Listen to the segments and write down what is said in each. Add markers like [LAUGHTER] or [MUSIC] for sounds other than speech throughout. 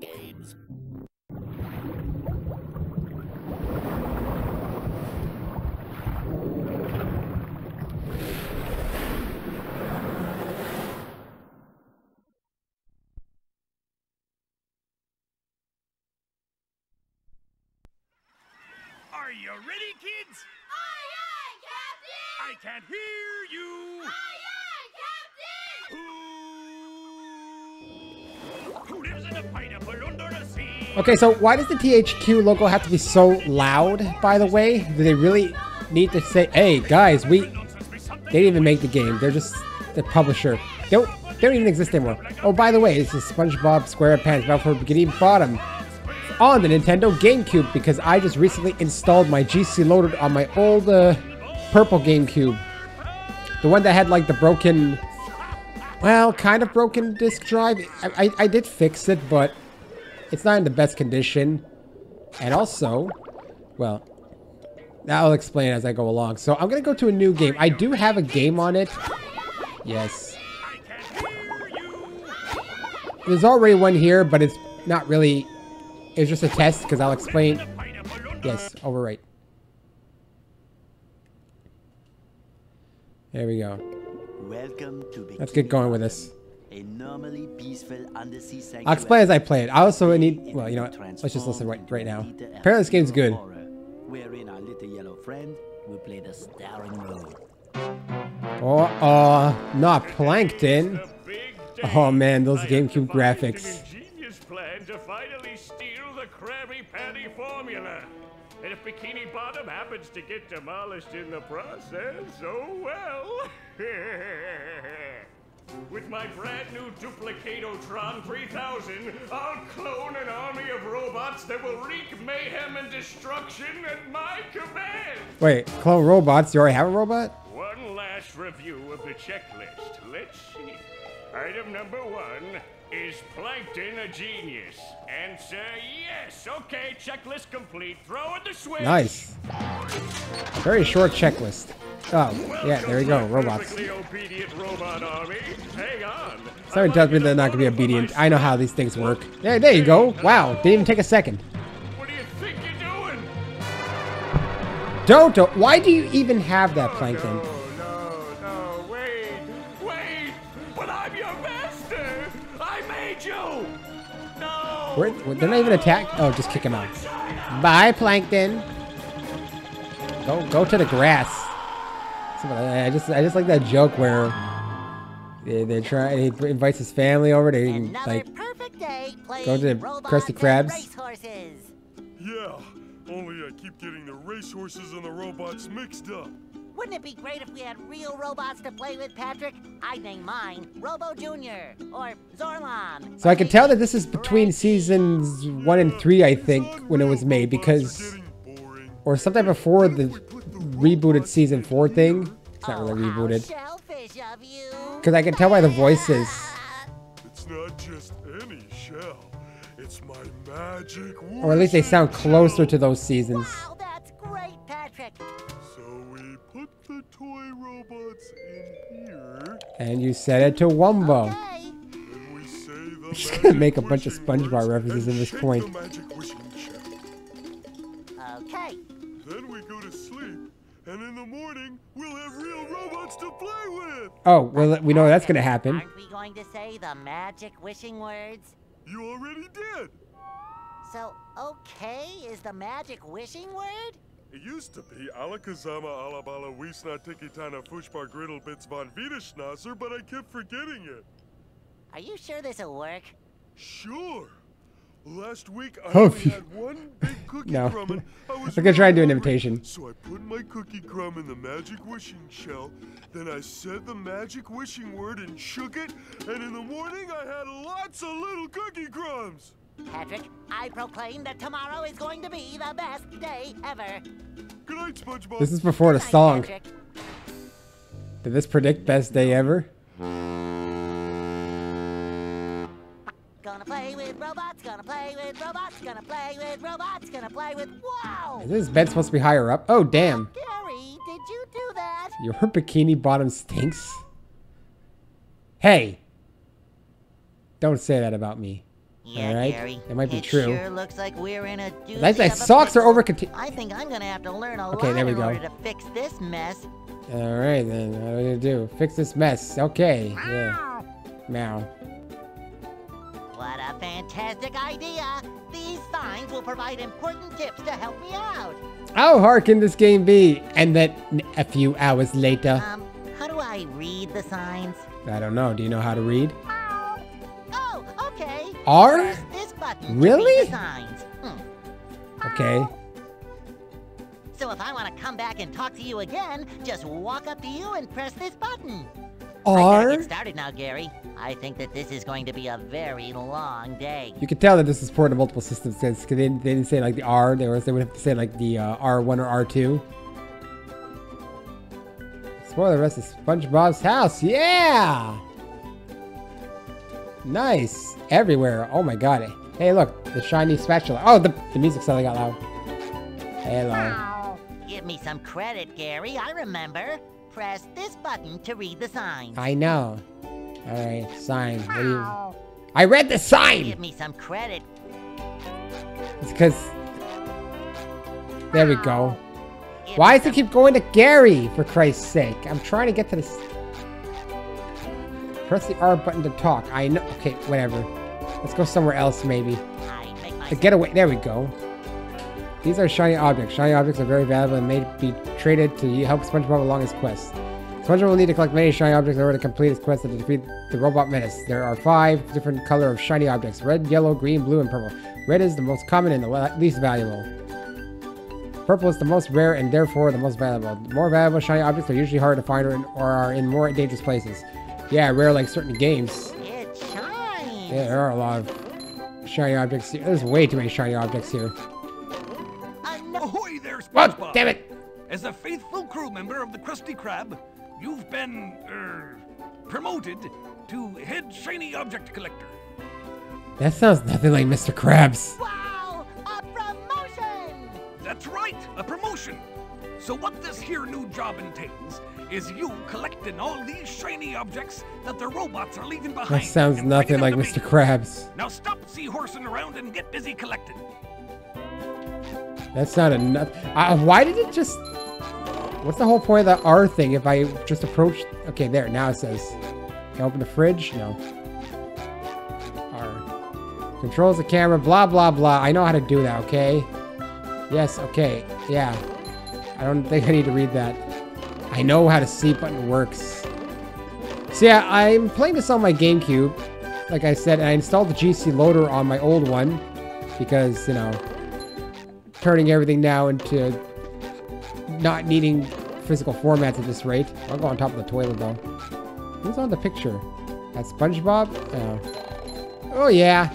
Games. Are you ready, kids? Aye, aye, Captain! I can't hear you. Aye, aye, Okay, so why does the THQ logo have to be so loud, by the way? Do they really need to say, hey, guys, we... They didn't even make the game. They're just the publisher. They don't, they don't even exist anymore. Oh, by the way, this is SpongeBob SquarePants Battle for Bikini Bottom on the Nintendo GameCube because I just recently installed my GC loader on my old uh, purple GameCube. The one that had like the broken, well, kind of broken disk drive. I, I, I did fix it, but it's not in the best condition. And also, well, I'll explain as I go along. So I'm going to go to a new game. I do have a game on it. Yes. I can't hear you. There's already one here, but it's not really... It's just a test, because I'll explain... Yes, overwrite. There we go. Let's get going with this. A normally peaceful undersea sanctuary. I'll explain as I play it. I also need... Well, you know what? Let's just listen right, right now. Apparently this game's good. Wherein our little yellow friend will play the starring role. Oh, uh, not Plankton. The big day. Oh man, those GameCube graphics. Ingenious plan to finally steal the Krabby Patty formula. And if Bikini Bottom happens to get demolished in the process, oh well. [LAUGHS] With my brand new Duplicatotron 3000, I'll clone an army of robots that will wreak mayhem and destruction at my command. Wait, clone robots? You already have a robot? One last review of the checklist. Let's see. Item number one is Plankton a genius? Answer yes. Okay, checklist complete. Throw in the switch. Nice. Very short checklist. Oh, yeah, there you go, robots. Obedient robot army. Hang on. Someone tells me they're not going to be obedient. I know how these things work. There, there you go. Wow, didn't even take a second. What do you think you're doing? Don't, don't. Why do you even have that, oh, Plankton? Where, they're not even attack. Oh, just kick him out. Bye, Plankton. Go, go to the grass. I just, I just like that joke where they, they try. He invites his family over. They Another like perfect day go to the robots Krusty Krabs. Yeah, only I keep getting the racehorses and the robots mixed up. Wouldn't it be great if we had real robots to play with, Patrick? I'd name mine Robo Junior or Zorlon. So I can tell that this is between seasons one and three, I think, when it was made, because or sometime before the rebooted season four thing. It's not Oh, really rebooted, shellfish of you. because I can tell by the voices. It's not just any shell. It's my magic Or at least they sound closer to those seasons. Wow, that's great, Patrick. Toy robots in here, And you set it to Wumbo. Okay. and we Just gonna make a bunch of SpongeBob references and in this point. The magic wishing shell. Okay. Then we go to sleep, and in the morning we'll have real robots to play with. Oh, well, we know that's gonna happen. Aren't we going to say the magic wishing words? You already did. So, okay is the magic wishing word? It used to be Alakazama Alabala Wiesna Tikitana Fushbar Griddle Bits von Wiederschnauzer, but I kept forgetting it. Are you sure this'll work? Sure. Last week I Oh, only phew. had one big [LAUGHS] cookie No. crumb and I was [LAUGHS] I'm gonna try and do an invitation. So I put my cookie crumb in the magic wishing shell, then I said the magic wishing word and shook it, and in the morning I had lots of little cookie crumbs. Patrick, I proclaim that tomorrow is going to be the best day ever. Good night, SpongeBob. This is before the song. Patrick. Did this predict best day ever? Gonna play with robots, gonna play with robots, gonna play with robots, gonna play with. Wow! Is this bed supposed to be higher up? Oh, damn. Gary, did you do that? Your bikini bottom stinks. Hey. Don't say that about me. Yeah, All right, Gary. it might be it true. sure looks like we're in a Like my socks are over. I think I'm gonna have to learn a Okay, lot there we in go. order to fix this mess. All right then. What are we gonna do? Fix this mess. Okay. Yeah. Meow. What a fantastic idea! These signs will provide important tips to help me out. How hard can this game be? And then a few hours later. Um, how do I read the signs? I don't know. Do you know how to read? Oh, okay. R? Really? Hmm. Okay. So if I want to come back and talk to you again, just walk up to you and press this button. I R? gotta get started now, Gary. I think that this is going to be a very long day. You can tell that this is ported to multiple systems because they, didn't- they didn't say like the R. They, was, they would have to say like the uh, R1 or R2. Explore the rest of SpongeBob's house. Yeah! Nice. Everywhere. Oh my god. Hey, look. The shiny spatula. Oh, the, the music suddenly got loud. Hello. Give me some credit, Gary. I remember. Press this button to read the signs. I know. Alright, sign. What do you... I read the sign! Give me some credit. It's because... There we go. Why does it keep going to Gary, for Christ's sake? I'm trying to get to this. Press the R button to talk. I know. Okay, whatever. Let's go somewhere else, maybe. The getaway. There we go. These are shiny objects. Shiny objects are very valuable and may be traded to help SpongeBob along his quest. SpongeBob will need to collect many shiny objects in order to complete his quest and to defeat the robot menace. There are five different color of shiny objects: red, yellow, green, blue, and purple. Red is the most common and the least valuable. Purple is the most rare and therefore the most valuable. The more valuable shiny objects are usually harder to find or, in, or are in more dangerous places. Yeah, rare like certain games. It shines. Yeah, there are a lot of shiny objects here. There's way too many shiny objects here. Ahoy there, What? SpongeBob! Damn it! As a faithful crew member of the Krusty Krab, you've been, er, promoted to head shiny object collector. That sounds nothing like Mr. Krabs. wow! A promotion! That's right, a promotion. So what this here new job entails is you collecting all these shiny objects that the robots are leaving behind. That sounds nothing like bringing them to Mr. Krabs. Now stop seahorsing around and get busy collecting. That's not enough. Uh, why did it just... What's the whole point of the R thing if I just approach... Okay, there, now it says... Can I open the fridge? No. R. Controls the camera, blah, blah, blah. I know how to do that, okay? Yes, okay, yeah. I don't think I need to read that. I know how the C button works. So yeah, I'm playing this on my GameCube, like I said, and I installed the GC loader on my old one because, you know, turning everything now into not needing physical formats at this rate. I'll go on top of the toilet though. Who's on the picture? That's SpongeBob? Oh. Oh yeah.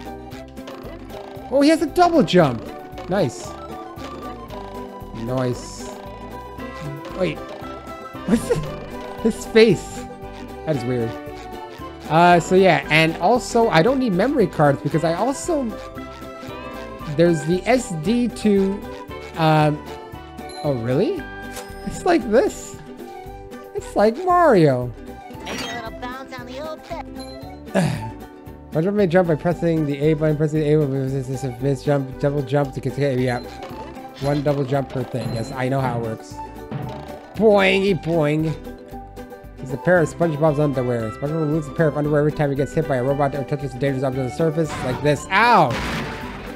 Oh, he has a double jump. Nice. Nice. Wait. What's this? his face? That is weird. Uh, so yeah, and also I don't need memory cards because I also there's the SD to um oh really? It's like this. It's like Mario. SpongeBob may jump by pressing the A button, pressing the A button, this is a miss jump, double jump to continue. Yeah. One double jump per thing. Yes, I know how it works. Boingy boing. It's a pair of SpongeBob's underwear. SpongeBob loses a pair of underwear every time he gets hit by a robot or touches a dangerous object on the surface, like this. Ow!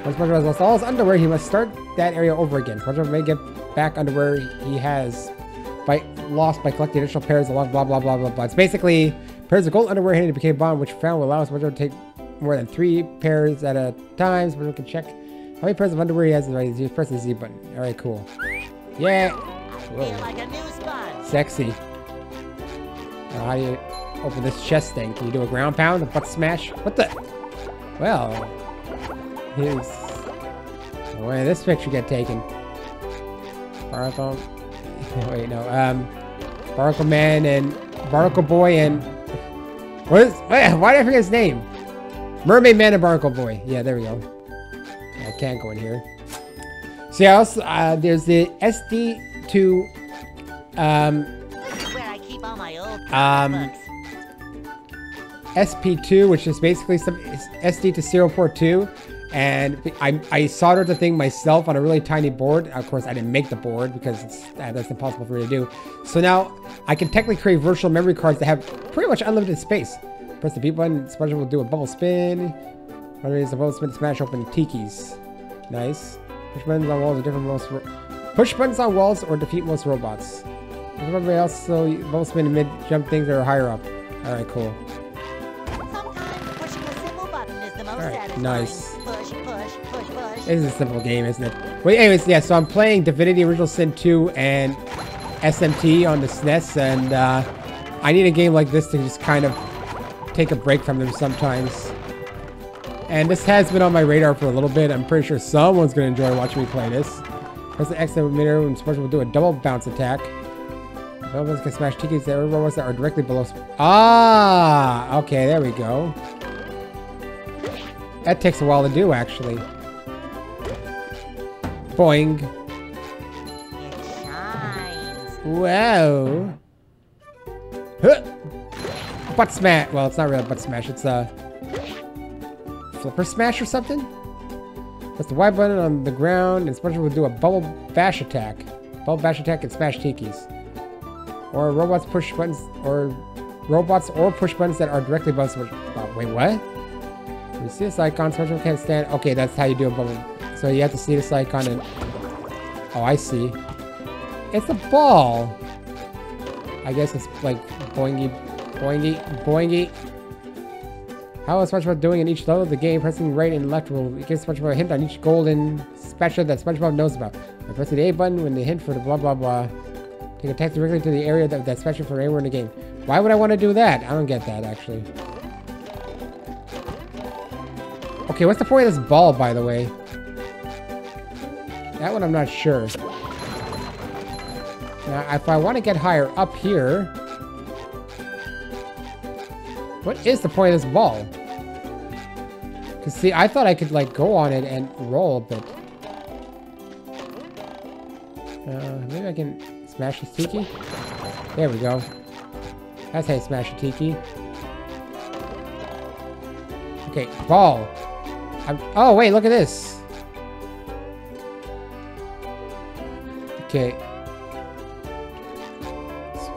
Once SpongeBob has lost all his underwear, he must start that area over again. SpongeBob may get back underwear he has by lost by collecting additional pairs along blah blah blah blah blah. It's basically pairs of gold underwear hidden became bond, which found will allow SpongeBob to take more than three pairs at a time. SpongeBob can check how many pairs of underwear he has. Right, press the Z button. All right, cool. Yeah. Whoa. like a new. Sexy. Now, how do you open this chest thing? Can you do a ground pound, a butt smash? What the? Well, his. When did this picture get taken? Barnacle. [LAUGHS] Wait, no. Um, Barnacle Man and Barnacle Boy and what is? Wait, why did I forget his name? Mermaid Man and Barnacle Boy. Yeah, there we go. I can't go in here. See, I also uh, there's the SD to um where I keep all my old Um. SP2, which is basically some SD to serial port 2. And I, I soldered the thing myself on a really tiny board. Of course, I didn't make the board because it's, uh, that's impossible for me to do. So now I can technically create virtual memory cards that have pretty much unlimited space. Press the B button, SpongeBob will do a bubble spin. Raise the bubble spin to smash open tikis. Nice. Push buttons on walls or different most. Push buttons on walls or defeat most robots. Everybody else, so spin and mid jump things that are higher up. All right, cool. Sometimes pushing a simple button is Alright, nice. Push, push, push, push. It is a simple game, isn't it? Well, anyways, yeah. So I'm playing Divinity: Original Sin 2 and SMT on the SNES, and uh, I need a game like this to just kind of take a break from them sometimes. And this has been on my radar for a little bit. I'm pretty sure someone's going to enjoy watching me play this. Press the X emitter and SpongeBob will do a double bounce attack. Robots can smash tikis that robots that are directly below. Ah! Okay, there we go. That takes a while to do, actually. Boing. Wow. Huh. Butt smash. Well, it's not really a butt smash. It's a flipper smash or something. Press the Y button on the ground, and SpongeBob will do a bubble bash attack. Bubble bash attack and smash tikis. Or robots push buttons, or robots or push buttons that are directly above Sponge. Oh, uh, wait, what? You see this icon? SpongeBob can't stand. Okay, that's how you do a bubble. So you have to see this icon and. Oh, I see. It's a ball. I guess it's like boingy, boingy, boingy. How is SpongeBob doing in each level of the game? Pressing right and left will give SpongeBob a hint on each golden special that SpongeBob knows about. By pressing the A button when the hint for the blah blah blah. Take attack directly to the area that, that's special for anywhere in the game. Why would I want to do that? I don't get that actually. Okay, what's the point of this ball, by the way? That one I'm not sure. Now, if I want to get higher up here, what is the point of this ball? Because, see, I thought I could, like, go on it and roll but... Uh, maybe I can smash this tiki? There we go. That's how you smash a tiki. Okay, ball. I'm, oh, wait, look at this. Okay.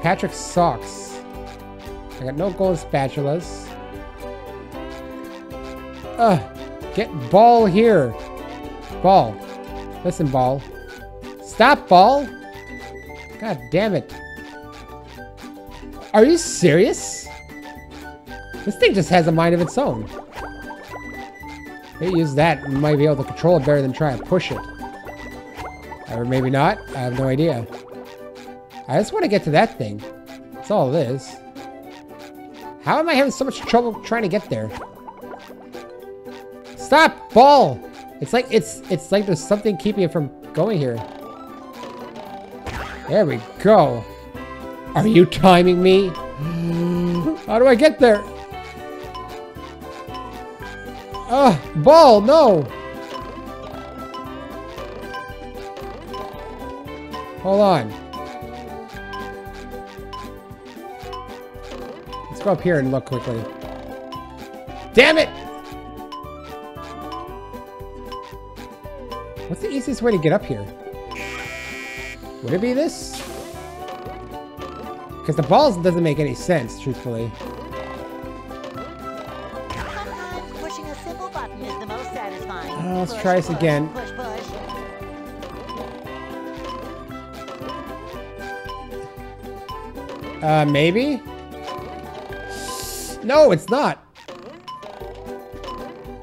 Patrick socks. I got no gold spatulas. Ugh. Get ball here. Ball. Listen, ball. Stop, ball. God damn it. Are you serious? This thing just has a mind of its own. Maybe use that. We might be able to control it better than try and push it. Or maybe not. I have no idea. I just want to get to that thing. That's all it is. How am I having so much trouble trying to get there? Stop! Ball! It's like it's it's like there's something keeping it from going here. There we go. Are you timing me? [GASPS] How do I get there? Ugh, ball, no! Hold on. Go up here and look quickly. Damn it! What's the easiest way to get up here? Would it be this? Because the balls doesn't make any sense, truthfully. Sometimes pushing a simple button is the most satisfying. Uh, let's Push, try this push, again. Push. Uh, maybe? No, it's not.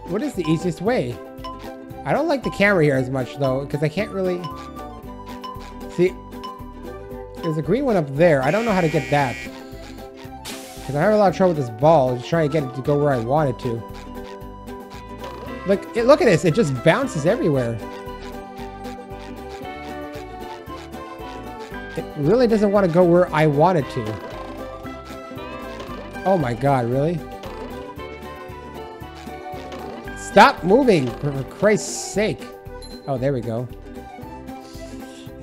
What is the easiest way? I don't like the camera here as much, though, because I can't really... See, there's a green one up there. I don't know how to get that. Because I have a lot of trouble with this ball, just trying to get it to go where I want it to. Look, look at this. It just bounces everywhere. It really doesn't want to go where I want it to. Oh my god, really? Stop moving, for Christ's sake. Oh, there we go.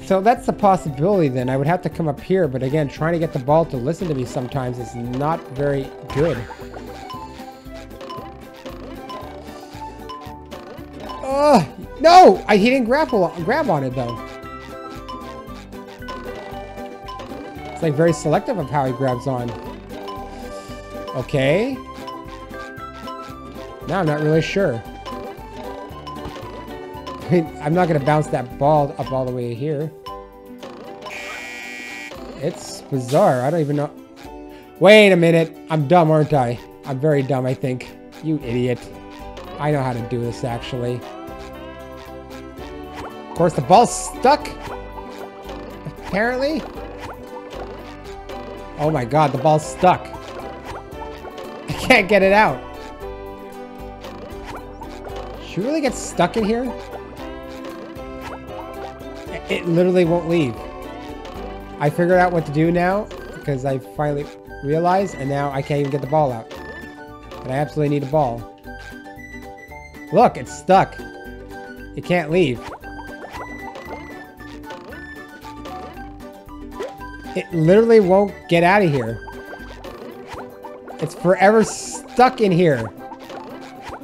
So that's the possibility then. I would have to come up here, but again, trying to get the ball to listen to me sometimes is not very good. Oh, no! I, he didn't grapple, grab on it though. It's like very selective of how he grabs on. Okay. Now I'm not really sure. I mean, I'm not going to bounce that ball up all the way here. It's bizarre. I don't even know. Wait a minute. I'm dumb, aren't I? I'm very dumb, I think. You idiot. I know how to do this, actually. Of course, the ball's stuck. Apparently. Oh my god, the ball's stuck. Can't get it out. Should we really get stuck in here? It literally won't leave. I figured out what to do now because I finally realized and now I can't even get the ball out. But I absolutely need a ball. Look, it's stuck. It can't leave. It literally won't get out of here. It's forever stuck in here.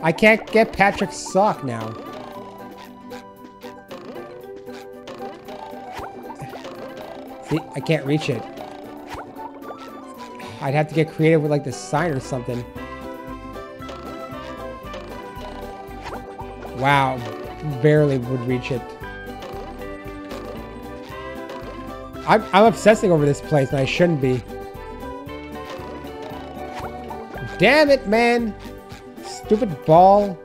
I can't get Patrick's sock now. See, I can't reach it. I'd have to get creative with like the sign or something. Wow, barely would reach it. I'm, I'm obsessing over this place and I shouldn't be. Damn it, man! Stupid ball.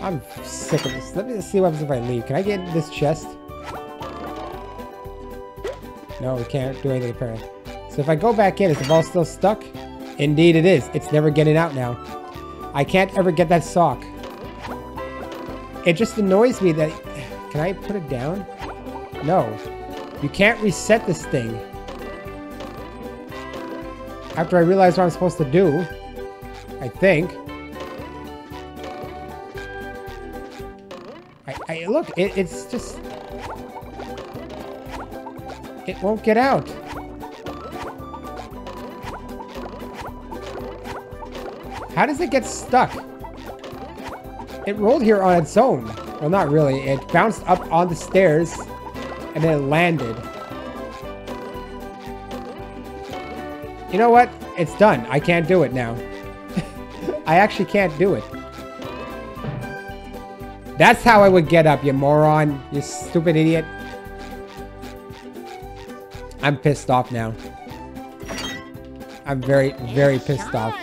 I'm sick of this. Let me see what happens if I leave. Can I get this chest? No, we can't do anything apparently. So if I go back in, is the ball still stuck? Indeed it is. It's never getting out now. I can't ever get that sock. It just annoys me that... Can I put it down? No. You can't reset this thing. After I realize what I'm supposed to do. I think. I, I look, it, it's just... It won't get out. How does it get stuck? It rolled here on its own. Well, not really. It bounced up on the stairs and then it landed. You know what? It's done. I can't do it now. I actually can't do it. That's how I would get up, you moron. You stupid idiot. I'm pissed off now. I'm very, very pissed off.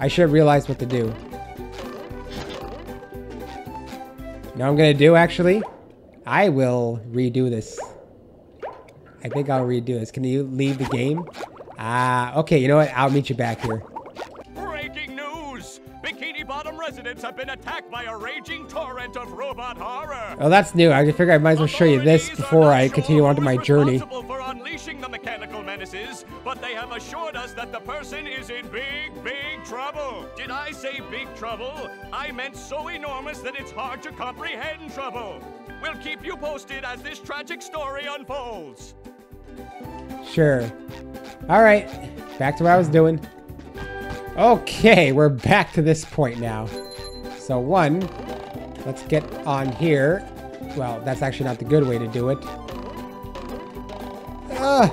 I should have realized what to do. You know what I'm gonna do, actually? I will redo this. I think I'll redo this. Can you leave the game? Ah, okay, you know what? I'll meet you back here. Have been attacked by a raging torrent of robot horror. Oh, that's new. I figured I might as well show you this before I continue on to my journey. for unleashing the mechanical menaces, but they have assured us that the person is in big, big trouble. Did I say big trouble? I meant so enormous that it's hard to comprehend trouble. We'll keep you posted as this tragic story unfolds. Sure. All right, back to what I was doing. Okay, we're back to this point now. So one, let's get on here. Well, that's actually not the good way to do it. Uh,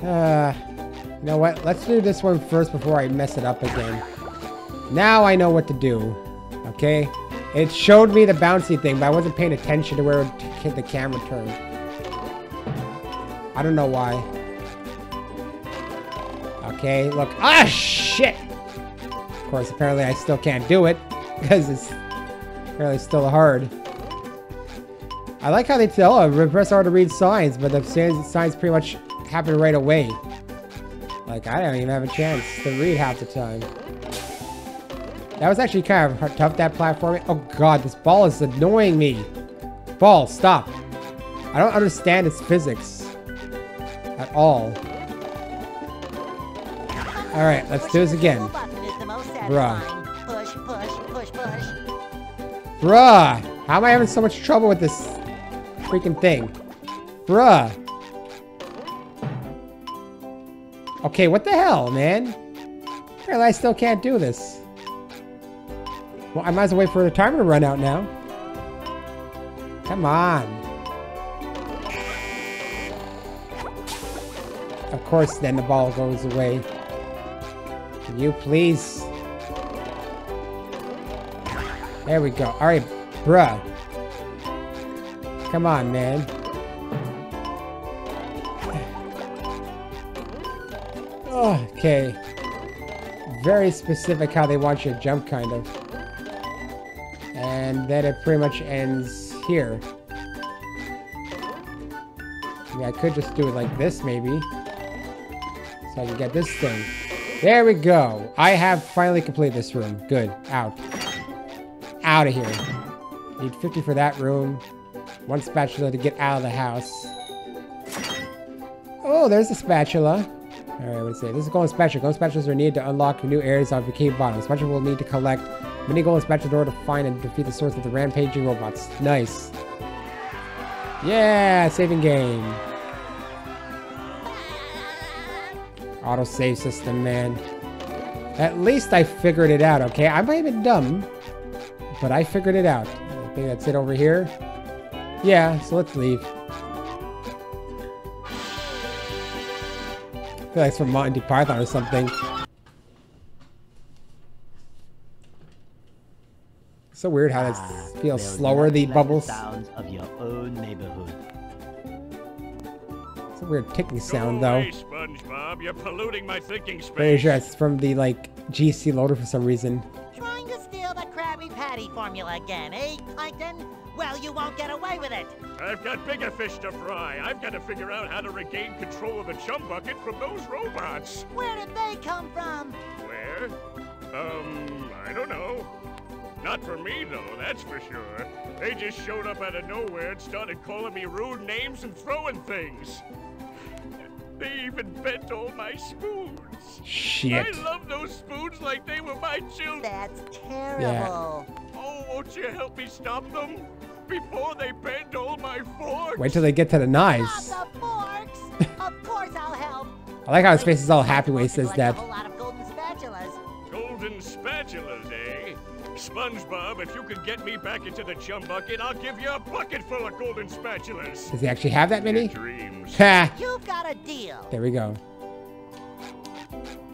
uh, you know what? Let's do this one first before I mess it up again. Now I know what to do. Okay? It showed me the bouncy thing, but I wasn't paying attention to where the camera turned. I don't know why. Okay, look. Ah, shit! Of course, apparently I still can't do it because it's apparently still hard. I like how they tell, oh, press R to read signs, but the signs pretty much happen right away. Like, I don't even have a chance to read half the time. That was actually kind of hard- tough, that platforming. Oh god, this ball is annoying me. Ball, stop. I don't understand its physics. At all. Alright, let's do this again. Bruh. Bruh! How am I having so much trouble with this freaking thing? Bruh! Okay, what the hell, man? Apparently I still can't do this. Well, I might as well wait for the timer to run out now. Come on. Of course, then the ball goes away. Can you please? There we go. All right, bruh. Come on, man. Okay. Very specific how they want you to jump, kind of. And then it pretty much ends here. I mean, I could just do it like this, maybe. So I can get this thing. There we go. I have finally completed this room. Good. Out. Out of here. Need 50 for that room. One spatula to get out of the house. Oh, there's a spatula. Alright, what to say? This is golden spatula. Golden spatulas are needed to unlock new areas of the cave bottom. Spatula will need to collect many golden spatulas in to find and defeat the source of the rampaging robots. Nice. Yeah, saving game. Auto save system, man. At least I figured it out, okay? I might have been dumb, but I figured it out. I think that's it over here. Yeah, so let's leave. I feel like it's from Monty Python or something. So weird how this Ah, feels slower, the like bubbles. sounds of your own neighborhood. It's a weird ticking Go sound, though. away, SpongeBob. You're polluting my thinking space. Pretty sure it's from the, like, GC loader for some reason. Trying to steal the Krabby Patty formula again, eh, Plankton? Well, you won't get away with it. I've got bigger fish to fry. I've got to figure out how to regain control of the chum bucket from those robots. Where did they come from? Where? Um, I don't know. Not for me, though, that's for sure. They just showed up out of nowhere and started calling me rude names and throwing things. They even bent all my spoons. Shit. I love those spoons like they were my children. That's terrible. Yeah. Oh, won't you help me stop them? Before they bend all my forks? Wait till they get to the knives. Stop the forks! [LAUGHS] of course I'll help. I like how his face is all happy when he says Collect that. SpongeBob, if you could get me back into the chum bucket, I'll give you a bucket full of golden spatulas. Does he actually have that many? Dreams. Ha! You've got a deal. There we go.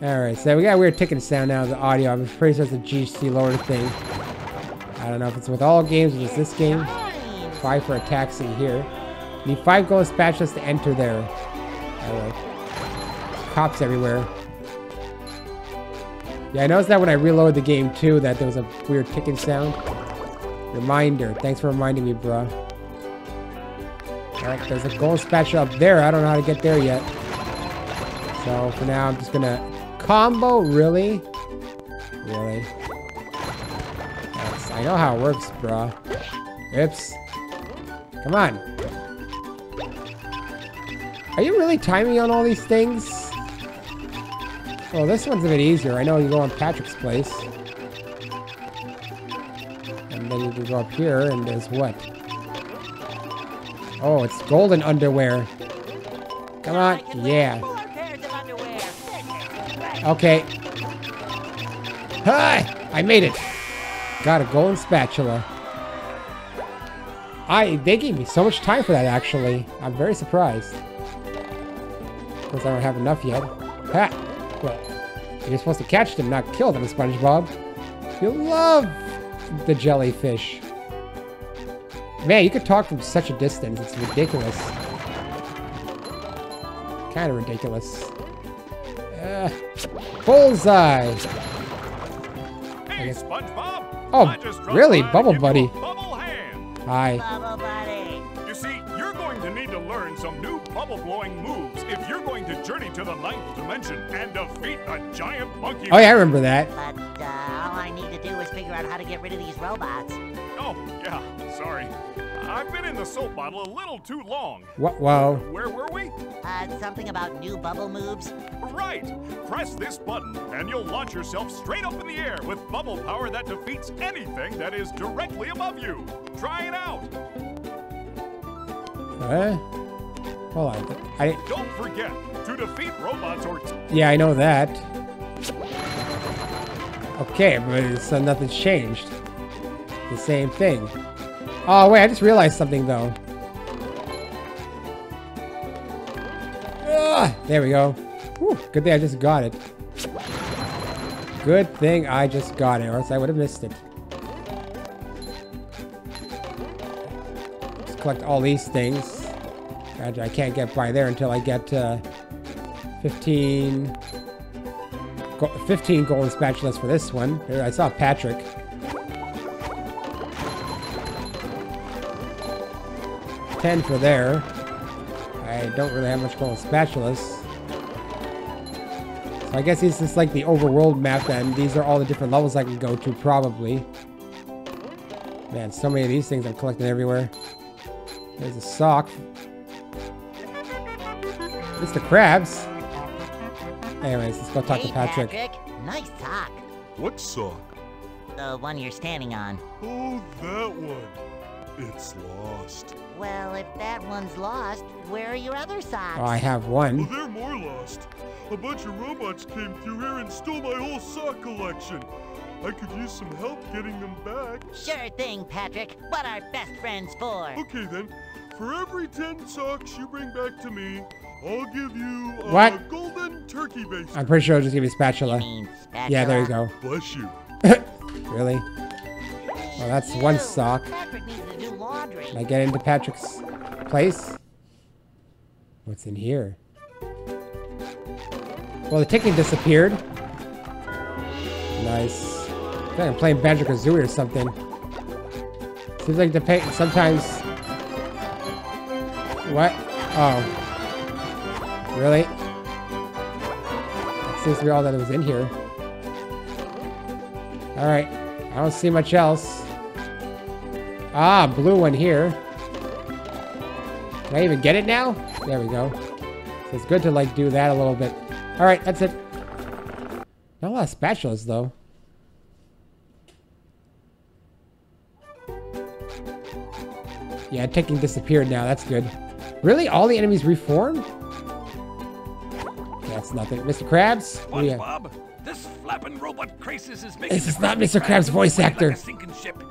Alright, so we got a weird ticking sound now, the audio. I'm pretty sure it's a GC loader thing. I don't know if it's with all games or just this game. Fine. Five for a taxi here. Need five gold spatulas to enter there. Alright. Cops everywhere. Yeah, I noticed that when I reloaded the game too, that there was a weird ticking sound. Reminder. Thanks for reminding me, bruh. Alright, there's a gold spatula up there. I don't know how to get there yet. So for now, I'm just gonna combo. Really? Really? That's, I know how it works, bruh. Oops. Come on. Are you really timing on all these things? Well, this one's a bit easier. I know you go on Patrick's place. And then you can go up here, and there's what? Oh, it's golden underwear. Come on. Yeah. Okay. Hi! I made it. Got a golden spatula. I they gave me so much time for that actually. I'm very surprised. Because I don't have enough yet. Ha! Well, you're supposed to catch them, not kill them, SpongeBob. You love the jellyfish. Man, you could talk from such a distance. It's ridiculous. Kind of ridiculous. Uh, bullseye. Hey, SpongeBob! Oh, I just dropped really? Bubble give you a Buddy. Bubble hand. Hi. Bubble buddy. You see, you're going to need to learn some new bubble blowing moves if you're going to journey to the ninth dimension and defeat the giant monkey. Oh yeah, I remember that. But uh, all I need to do is figure out how to get rid of these robots. Oh, yeah, sorry. I've been in the soap bottle a little too long. What? Wow. Where were we? Uh, something about new bubble moves. Right! Press this button, and you'll launch yourself straight up in the air with bubble power that defeats anything that is directly above you. Try it out! Huh? Hold on. I Don't forget, to defeat robots or yeah, I know that. Okay, but so nothing's changed. the same thing. Oh, wait, I just realized something, though. Ah, there we go. Whew, good thing I just got it. Good thing I just got it, or else I would have missed it. Let's collect all these things. I can't get by there until I get uh, 15, 15 golden spatulas for this one. I saw Patrick. Ten for there. I don't really have much golden spatulas. So I guess this is like the overworld map then. These are all the different levels I can go to, probably. Man, so many of these things I'm collecting everywhere. There's a sock. Mr. Krabs. Anyways, let's go talk hey, to Patrick. Patrick. Nice sock. What sock? The one you're standing on. Oh, that one. It's lost. Well, if that one's lost, where are your other socks? Oh, I have one. Well, one. they're more lost. A bunch of robots came through here and stole my whole sock collection. I could use some help getting them back. Sure thing, Patrick. What are best friends for? Okay then, for every 10 socks you bring back to me, I'll give you a What? golden turkey base. I'm pretty sure I'll just give you You spatula. mean Yeah, there you go. [LAUGHS] Bless you. Really? Well, that's one sock. Patrick needs to do laundry. Can I get into Patrick's place? What's in here? Well, the ticket disappeared. Nice. I think I'm playing Banjo Kazooie or something. Seems like the pay sometimes. What? Oh. Really? Seems to be all that was in here. Alright. I don't see much else. Ah, blue one here. Can I even get it now? There we go. So it's good to like do that a little bit. All right, that's it. Not a lot of spatulas though. Yeah, ticking disappeared now. That's good. Really? All the enemies reformed? That's nothing. Mr. Krabs? What do What, you- Bob? This flapping robot crisis is making This is not Mr. Krabs' voice actor. Like a sinking ship.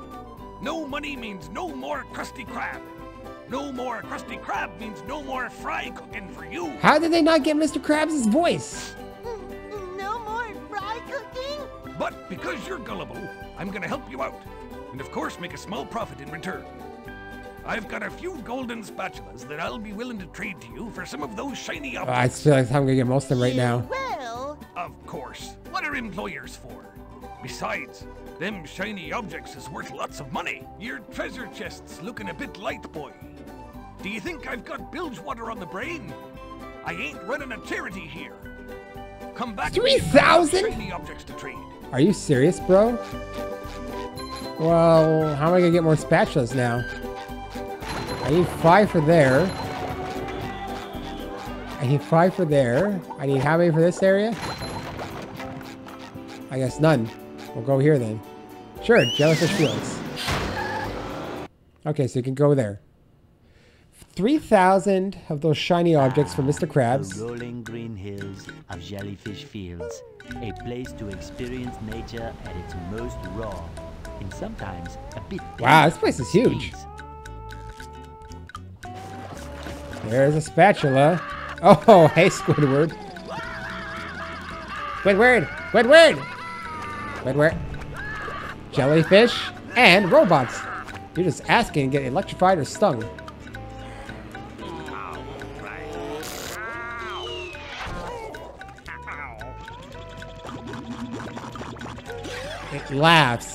No money means no more Krusty Krab. No more Krusty Krab means no more fry cooking for you. How did they not get Mr. Krabs' voice? No more fry cooking? But because you're gullible, I'm gonna help you out. And of course make a small profit in return. I've got a few golden spatulas that I'll be willing to trade to you for some of those shiny Oh, I objects. feel like I'm gonna get most of them right now. Well, Of course. What are employers for? Besides, them shiny objects is worth lots of money. Your treasure chest's looking a bit light, boy. Do you think I've got bilge water on the brain? I ain't running a charity here. Come back. to me if you have 3,000? Shiny objects to trade. Are you serious, bro? Well, how am I gonna get more spatulas now? I need five for there. I need five for there. I need how many for this area? I guess none. We'll go here then. Sure, jellyfish fields. Okay, so you can go there. 3,000 of those shiny objects for Mr. The Krabs. rolling green hills of Jellyfish Fields. A place to experience nature at its most raw. And sometimes a bit Wow, this place is huge. space. There's a spatula. Oh, [LAUGHS] hey, Squidward. Squidward! Squidward! Squidward. Jellyfish and robots. You're just asking to get electrified or stung. It laughs.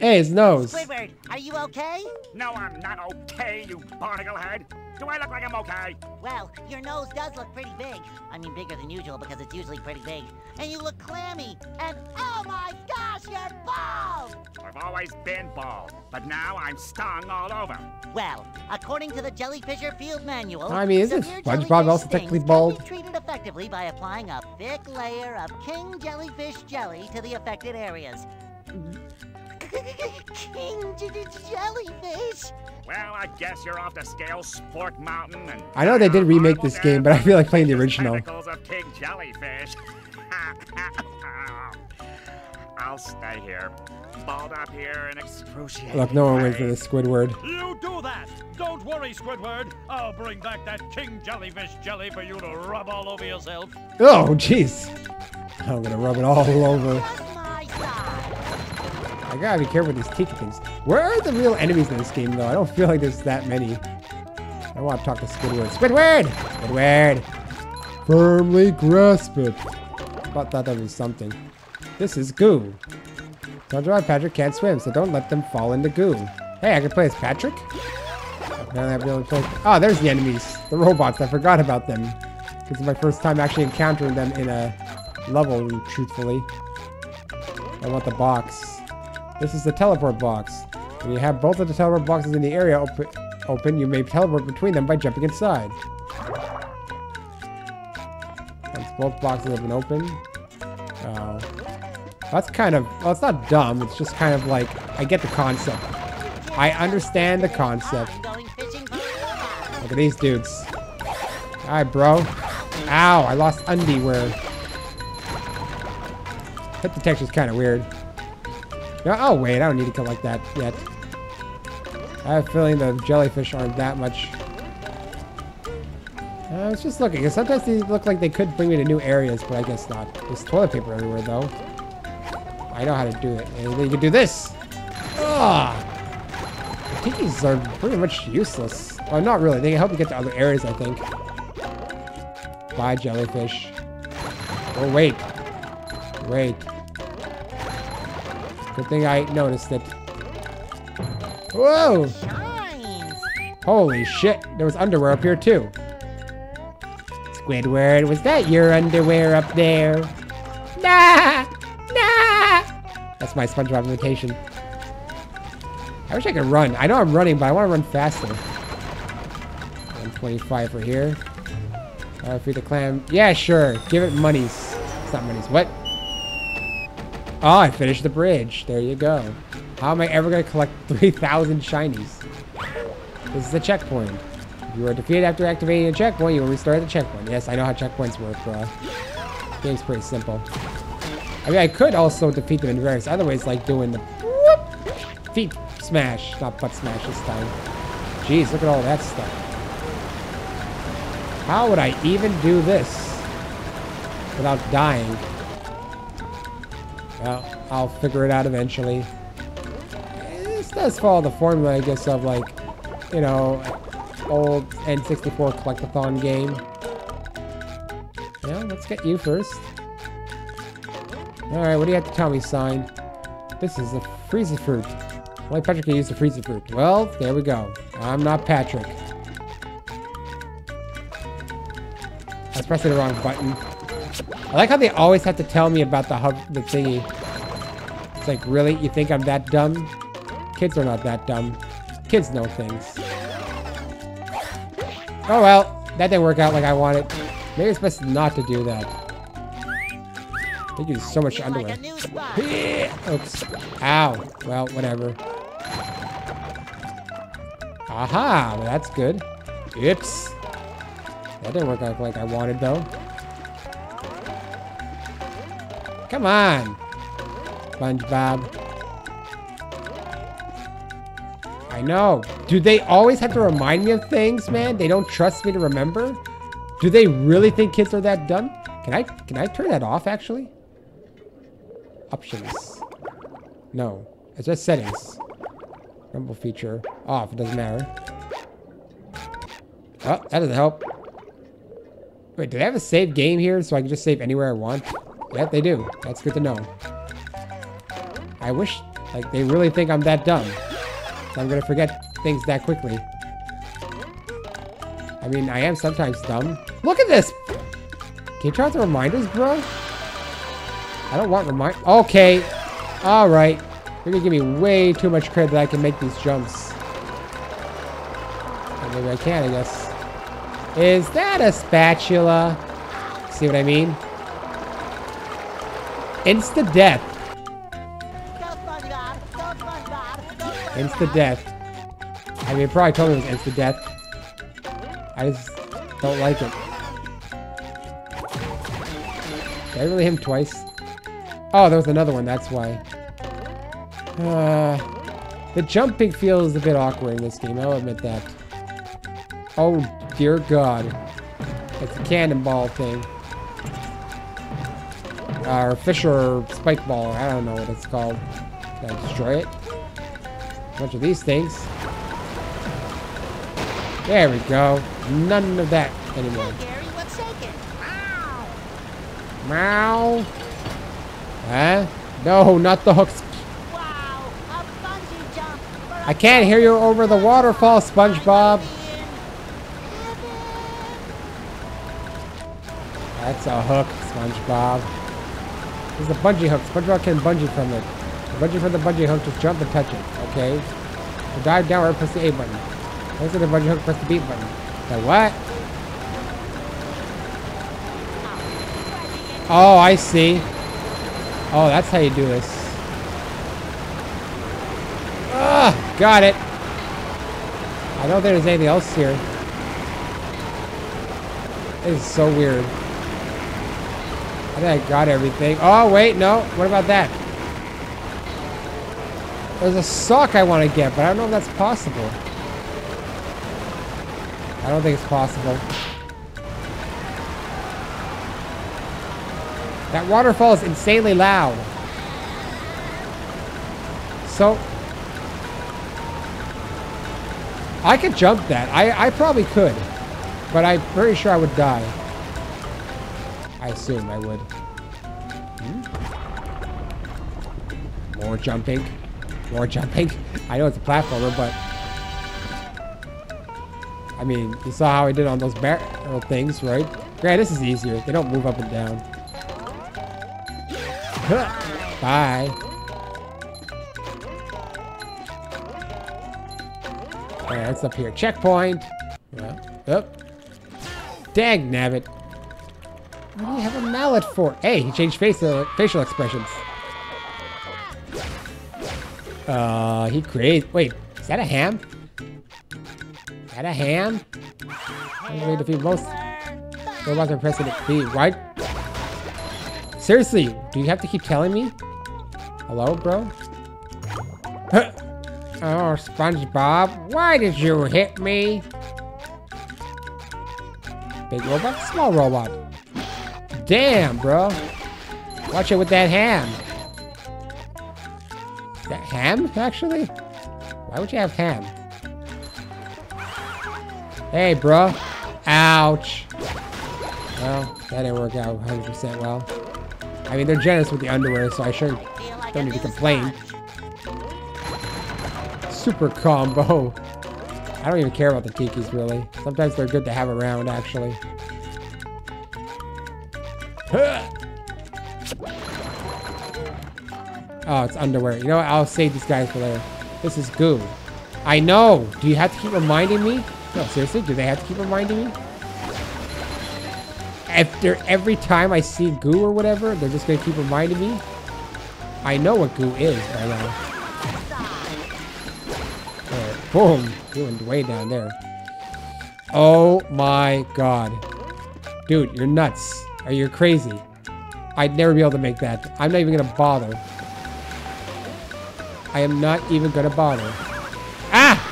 Hey, his nose. Squidward, are you okay? No, I'm not okay, you barnacle head. Do I look like I'm okay? Well, your nose does look pretty big. I mean, bigger than usual because it's usually pretty big. And you look clammy. And oh my gosh, you're bald! I've always been bald, but now I'm stung all over. Well, according to the Jellyfisher Field Manual, I mean, isn't severe SpongeBob jellyfish also technically stings bald? Can be treated effectively by applying a thick layer of king jellyfish jelly to the affected areas. King j- j- jellyfish? Well, I guess you're off to scale Spork Mountain and. I know they did remake this game, but I feel like playing the original. Of King Jellyfish. [LAUGHS] I'll stay here. Balled up here in excruciating Look, no one wins for pain. this Squidward. You do that! Don't worry, Squidward. I'll bring back that king jellyfish jelly for you to rub all over yourself. Oh, jeez. I'm gonna rub it all over. [LAUGHS] I gotta be careful with these tiki things. Where are the real enemies in this game, though? I don't feel like there's that many. I want to talk to Squidward. Squidward! Squidward! Firmly grasp it. Thought that was something. This is goo. Sandy and Patrick can't swim, so don't let them fall into goo. Hey, I can play as Patrick? Apparently. Oh, there's the enemies. The robots. I forgot about them. This is my first time actually encountering them in a level, truthfully. I want the box. This is the teleport box. When you have both of the teleport boxes in the area open, open you may teleport between them by jumping inside. Once both boxes have been open. Oh. That's kind of, well, it's not dumb. It's just kind of like, I get the concept. I understand the concept. Look at these dudes. Alright, bro. Ow, I lost underwear. Hit detection's kind of weird. No, oh, wait, I don't need to like that yet. I have a feeling the jellyfish aren't that much. I was just looking. 'cause Sometimes they look like they could bring me to new areas, but I guess not. There's toilet paper everywhere, though. I know how to do it. And then you can do this. Ah! The tikis are pretty much useless. Well, not really. They can help you get to other areas, I think. Bye, jellyfish. Oh, wait. Wait. Good thing I noticed that. Whoa! Holy shit. There was underwear up here, too. Squidward, was that your underwear up there? Nah! Nah! That's my SpongeBob imitation. I wish I could run. I know I'm running, but I want to run faster. 125 for here. Uh, feed the clam. Yeah, sure. Give it monies. It's not monies. What? Oh, I finished the bridge. There you go. How am I ever going to collect [LAUGHS] 3,000 shinies? This is a checkpoint. If you are defeated after activating a checkpoint, you will restart the checkpoint. Yes, I know how checkpoints work, bro. Game's pretty simple. I mean, I could also defeat them in various other ways, like doing the whoop, feet smash, not butt smash this time. Jeez, look at all that stuff. How would I even do this without dying? Well, I'll figure it out eventually. This does follow the formula, I guess, of like, you know, old N64 collectathon game. Yeah, let's get you first. Alright, what do you have to tell me, sign? This is a freezer fruit. Only Patrick can use the freezer fruit. Well, there we go. I'm not Patrick. I pressing the wrong button. I like how they always have to tell me about the hub, the thingy. It's like, really? You think I'm that dumb? Kids are not that dumb. Kids know things. Oh well, that didn't work out like I wanted. Maybe it's best not to do that. They use so much underwear. a new spot. Oops. Ow. Well, whatever. Aha, well, that's good. Oops. That didn't work out like I wanted, though. Come on. SpongeBob. I know. Do they always have to remind me of things, man? They don't trust me to remember? Do they really think kids are that dumb? Can I can I turn that off actually? Options. No. It's just settings. Rumble feature. Off. It doesn't matter. Oh, that doesn't help. Wait, do they have a save game here so I can just save anywhere I want? Yeah, they do. That's good to know. I wish, like, they really think I'm that dumb. I'm gonna forget things that quickly. I mean, I am sometimes dumb. Look at this! Can you turn off the reminders, bro? I don't want remind- Okay. Alright. You're gonna give me way too much credit that I can make these jumps. Or maybe I can, I guess. Is that a spatula? See what I mean? Insta death. Insta death. I mean, probably told me it was insta death. I just don't like it. Did I really hit him twice? Oh, there was another one, that's why. Uh, the jumping feels a bit awkward in this game, I'll admit that. Oh, dear God. It's a cannonball thing. Uh, or Fisher spike ball, I don't know what it's called. Can I destroy it? A bunch of these things. There we go. None of that anymore. Gary, what's shaking? Meow. Wow. Huh? No, not the hooks. Wow. A bungee jump. I can't hear you over the waterfall, SpongeBob. That's a hook, SpongeBob. There's a bungee hook. SpongeBob can bungee from it. The bungee from the bungee hook, just jump and touch it, okay? To dive downward, press the A button. Once the bungee hook, press the B button. The what? Oh, I see. Oh, that's how you do this. Ah, got it. I don't think there's anything else here. This is so weird. I think I got everything. Oh, wait, no. What about that? There's a sock I want to get, but I don't know if that's possible. I don't think it's possible. That waterfall is insanely loud. So... I could jump that. I, I probably could. But I'm pretty sure I would die. I assume I would. Hmm? More jumping. More jumping. [LAUGHS] I know it's a platformer, but... I mean, you saw how I did on those barrel things, right? Granted, this is easier. They don't move up and down. [LAUGHS] Bye. Alright, that's up here. Checkpoint. Yeah. Up. Dang nabbit. What do you have a mallet for? Hey, he changed facial facial expressions. Uh, he created. Wait, is that a ham? Is that a ham? I'm going to defeat most robots are pressing it B. Right? Seriously, do you have to keep telling me? Hello, bro? [LAUGHS] Oh, SpongeBob, why did you hit me? Big robot, small robot. Damn, bro. Watch it with that ham. That ham, actually? Why would you have ham? Hey, bro. Ouch. Well, that didn't work out 100% well. I mean, they're generous with the underwear, so I sure don't need to complain. Super combo. [LAUGHS] I don't even care about the tikis, really. Sometimes they're good to have around, actually. Oh, it's underwear. You know what? I'll save these guys for later. This is goo. I know. Do you have to keep reminding me? No, seriously, do they have to keep reminding me? After every time I see goo or whatever, they're just gonna keep reminding me? I know what goo is by now. There. Boom. Doing way down there. Oh my god. Dude, you're nuts. Are you crazy? I'd never be able to make that. I'm not even gonna bother. I am not even gonna bother. Ah!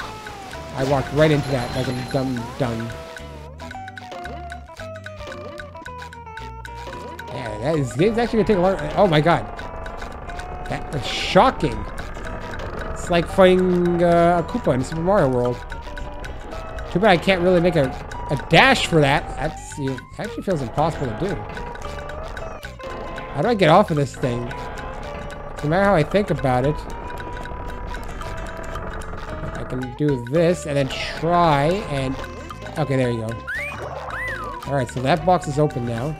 I walked right into that like a dumb dumb. Yeah, that is it's actually gonna take a long oh my god. That was shocking. It's like fighting uh, a Koopa in Super Mario World. Too bad I can't really make a, a dash for that. That's you actually feels impossible to do. How do I get off of this thing? No matter how I think about it. I can do this and then try and... Okay, there you go. Alright, so that box is open now.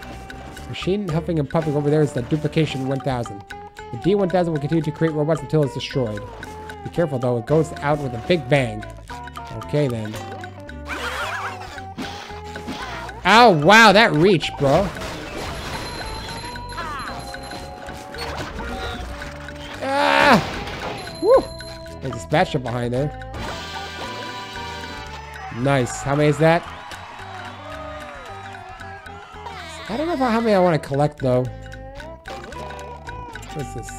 Machine huffing and puffing over there is the Duplicatotron 1000. The D1000 will continue to create robots until it's destroyed. Be careful though, it goes out with a big bang. Okay then. Oh wow, that reach, bro. Ah! Woo! There's a spatula behind there. Nice. How many is that? I don't know how many I want to collect though. What's this?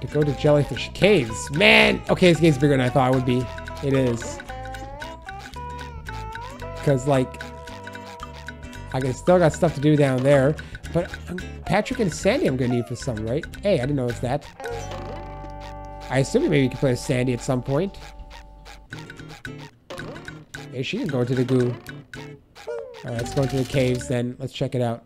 To go to Jellyfish Caves. Man! Okay, this game's bigger than I thought it would be. It is. Because, like, I can still got stuff to do down there. But um, Patrick and Sandy I'm going to need for some, right? Hey, I didn't know it's that. I assume maybe you can play with Sandy at some point. Hey, she can go into the goo. Alright, let's go into the caves then. Let's check it out.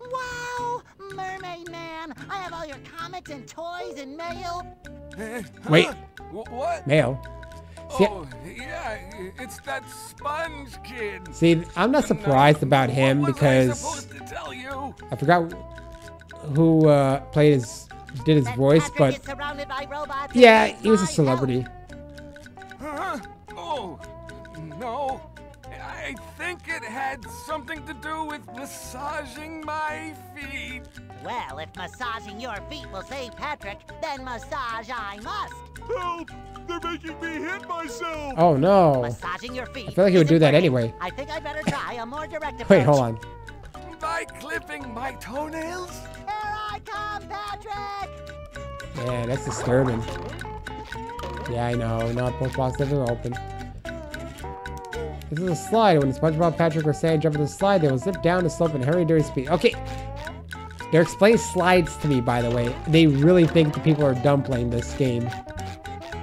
Wow! Mermaid Man! I have all your comics and toys and mail. Wait. Wh- What? Mail. See, Oh, yeah, it's that sponge kid. see, I'm not surprised about him what was I because supposed to tell you? I forgot who uh, played his, did his That voice, Patrick but is surrounded by robots. yeah, he was a needs my celebrity. Huh? Oh, no. I think it had something to do with massaging my feet. Well, if massaging your feet will save Patrick, then massage I must. Help! They're making me hit myself! Oh no. Massaging your feet. I feel like he would do that working. anyway. I think I better try a more direct [LAUGHS] approach. Wait, hold on. By clipping my toenails? Here I come, Patrick! Yeah, that's disturbing. Yeah, I know. Not both boxes are open. This is a slide. When SpongeBob, Patrick, or Sandy jump into the slide, they will zip down the slope and hurry during speed. Okay. They're explaining slides to me, by the way. They really think the people are dumb playing this game.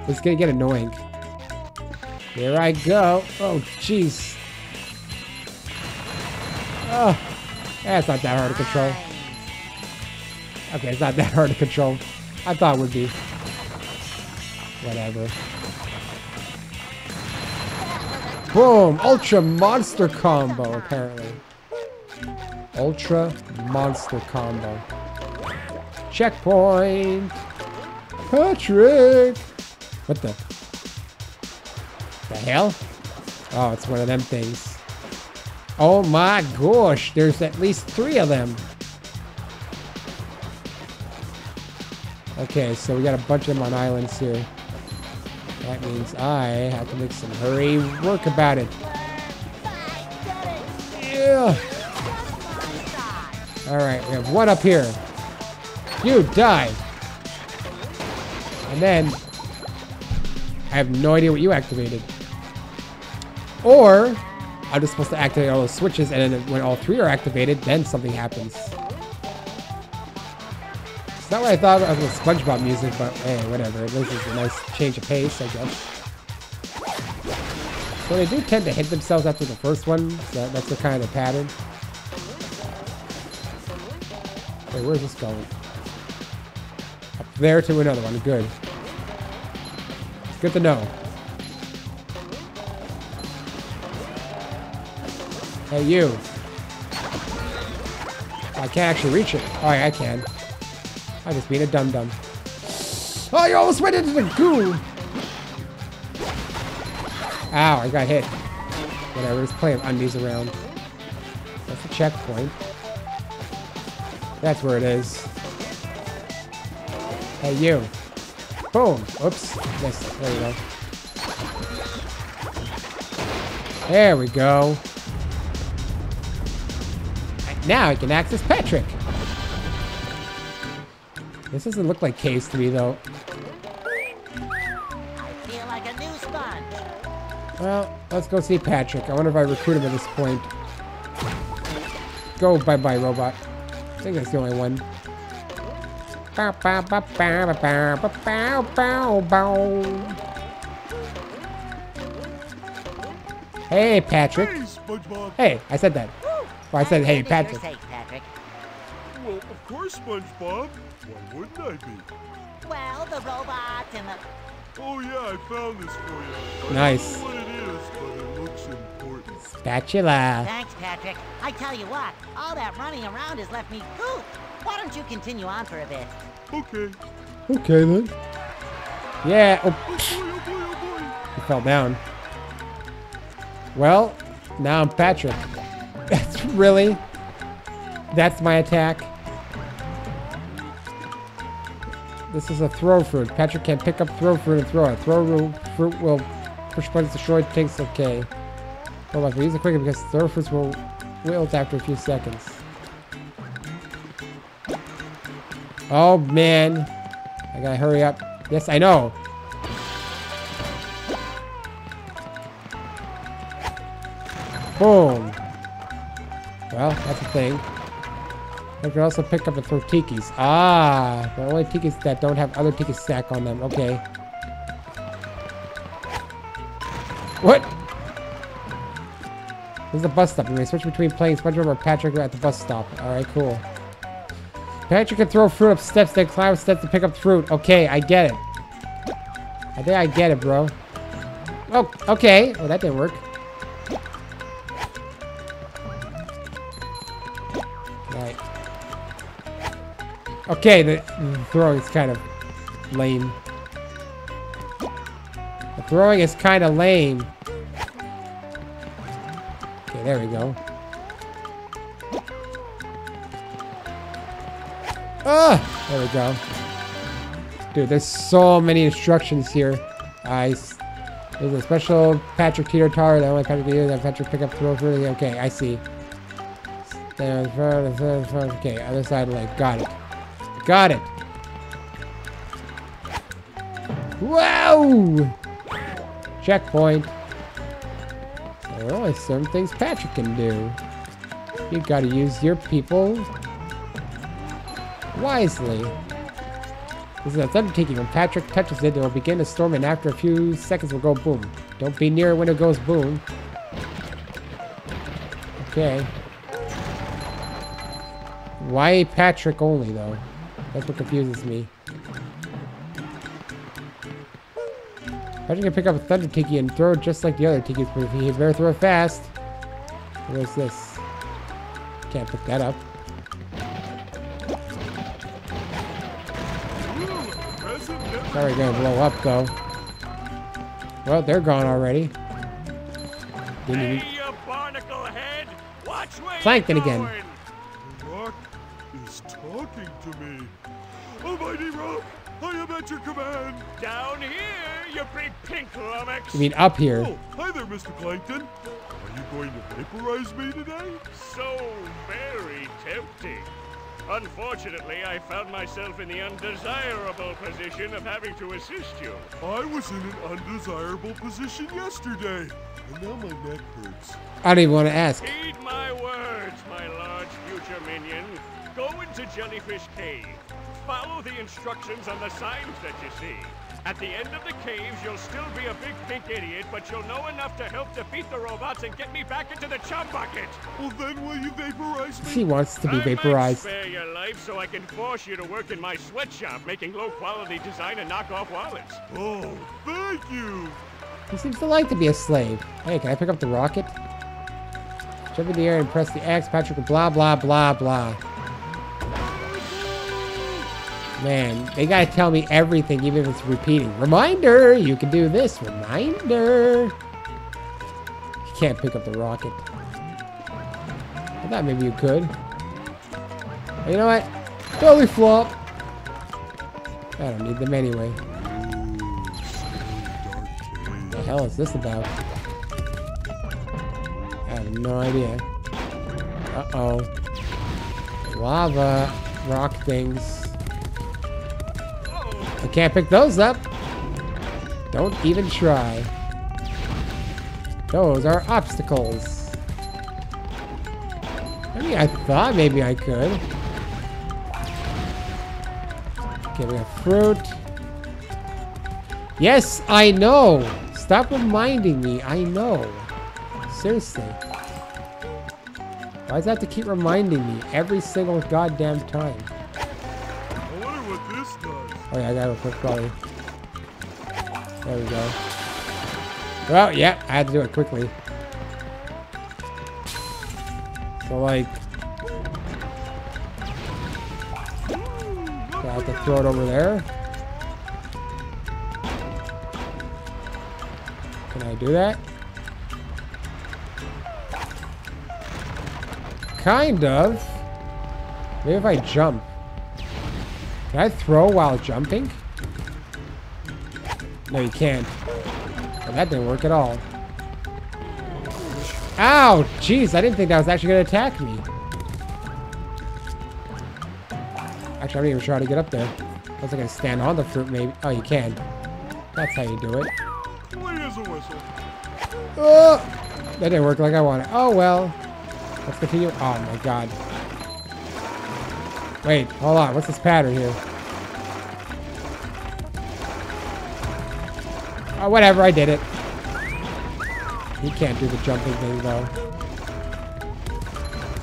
It's gonna get annoying. Here I go. Oh, jeez. Oh, that's not that hard to control. Okay, it's not that hard to control. I thought it would be. Whatever. Boom! Ultra monster combo, apparently. Ultra monster combo. Checkpoint! Patrick! What the? The hell? Oh, it's one of them things. Oh my gosh, there's at least three of them. Okay, so we got a bunch of them on islands here. That means I have to make some hurry work about it. Yeah. Alright, we have one up here. You die. And then I have no idea what you activated. Or I'm just supposed to activate all those switches and then when all three are activated, then something happens. Not what I thought of with SpongeBob music, but hey, whatever. This is a nice change of pace, I guess. So they do tend to hit themselves after the first one. So that's the kind of pattern. Hey, where's this going? Up there to another one. Good. Good to know. Hey, you. I can't actually reach it. Oh, I can. I just being a dum dum. Oh, you almost went into the goo. Ow, I got hit. Whatever, just playing undies around. That's the checkpoint. That's where it is. Hey, you. Boom. Oops. Missed. There we go. There we go. Now I can access Patrick. This doesn't look like case 3, though. I feel like a new. Well, let's go see Patrick. I wonder if I recruit him at this point. Go bye-bye, robot. I think that's the only one. Hey, Patrick. Hey, SpongeBob. Hey, I said that. Well, I said, hey, Patrick. Patrick. Well, of course, SpongeBob. Why wouldn't I be? Well, the robots and the... Oh yeah, I found this for you. I Nice. don't know what it is, but it looks important. Spatula. Thanks, Patrick. I tell you what, all that running around has left me poop. Why don't you continue on for a bit? Okay. Okay, then. Yeah. Oh, Oh boy, oh boy, oh boy. he fell down. Well, now I'm Patrick. That's [LAUGHS] really... That's my attack. This is a throw fruit. Patrick can pick up throw fruit and throw it. Throw fruit will push points destroyed, takes okay. Hold on, we use it quicker because throw fruits will wilt after a few seconds. Oh man. I gotta hurry up. Yes, I know. Boom. Well, that's a thing. I can also pick up and throw tikis. Ah, the only tikis that don't have other tiki stack on them. Okay. What? This is a bus stop. You may switch between playing SpongeBob or Patrick at the bus stop. Alright, cool. Patrick can throw fruit up steps, then climb steps to pick up fruit. Okay, I get it. I think I get it, bro. Oh, okay. Oh, that didn't work. Okay, the, throwing is kind of lame. The throwing is kind of lame. Okay, there we go. Ah! There we go. Dude, there's so many instructions here. I... There's a special Patrick Teeter Totter that only Patrick use. That Patrick pick up throw through. Okay, I see. Okay, other side lake. Got it. Got it. Wow! Checkpoint. There are only certain things Patrick can do. You've gotta use your people wisely. This is a Thunder Tiki. When Patrick touches it, it will begin to storm, and after a few seconds, will go boom. Don't be near it when it goes boom. Okay. Why Patrick only, though? That's what confuses me. Patrick can pick up a Thunder Tiki and throw it just like the other Tikis, but he better throw it fast. Where's this? Can't pick that up. Probably gonna blow up though. Well, they're gone already. Didn't Hey, you barnacle head! Watch Plankton again. Almighty I am at your command. Down here, you big pink lummox! You mean up here? Oh, hi there, Mr. Plankton. Are you going to vaporize me today? So very tempting. Unfortunately, I found myself in the undesirable position of having to assist you. I was in an undesirable position yesterday, and now my neck hurts. I don't even want to ask. Heed my words, my large future minion. Go into Jellyfish Cave. Follow the instructions on the signs that you see. At the end of the caves, you'll still be a big pink idiot, but you'll know enough to help defeat the robots and get me back into the chum bucket. Well, then will you vaporize me? He wants to be I might vaporized. spare your life so I can force you to work in my sweatshop, making low-quality design and knockoff wallets. Oh, thank you. He seems to like to be a slave. Hey, can I pick up the rocket? Jump in the air and press the X, Patrick, blah, blah, blah, blah. Man, they gotta tell me everything, even if it's repeating. Reminder, you can do this. Reminder. You can't pick up the rocket. I thought maybe you could. You know what? Belly flop. I don't need them anyway. What the hell is this about? I have no idea. Uh-oh. Lava rock things. I can't pick those up. Don't even try. Those are obstacles. I mean, I thought maybe I could. Okay, we have fruit. Yes, I know. Stop reminding me. I know. Seriously. Why does that have to keep reminding me every single goddamn time? Oh yeah, I gotta quick probably. There we go. Well, yeah, I had to do it quickly. So like, I have to throw it over there? Can I do that? Kind of. Maybe if I jump. Can I throw while jumping? No, you can't. Well, that didn't work at all. Ow! Jeez, I didn't think that was actually going to attack me. Actually, I'm not even sure how to get up there. I was gonna stand on the fruit, maybe. Oh, you can. That's how you do it. Oh! That didn't work like I wanted. Oh, well. Let's continue. Oh, my God. Wait, hold on. What's this pattern here? Oh, whatever. I did it. He can't do the jumping thing, though.